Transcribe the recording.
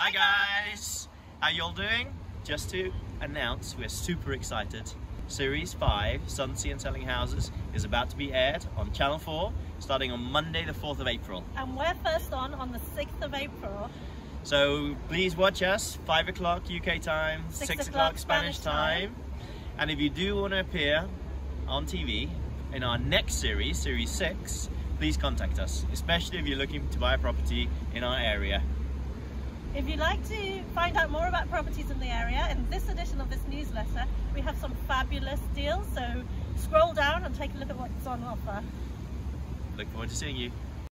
Hi guys! How y'all doing? Just to announce, we're super excited. Series 5, Sun, Sea and Selling Houses, is about to be aired on Channel 4, starting on Monday the 4th of April. And we're first on on the 6th of April. So please watch us, 5 o'clock UK time, 6, Six o'clock o'clock Spanish Spanish time. And if you do want to appear on TV in our next series, Series 6, please contact us, especially if you're looking to buy a property in our area. If you'd like to find out more about properties in the area, in this edition of this newsletter, we have some fabulous deals. So scroll down and take a look at what's on offer. Look forward to seeing you.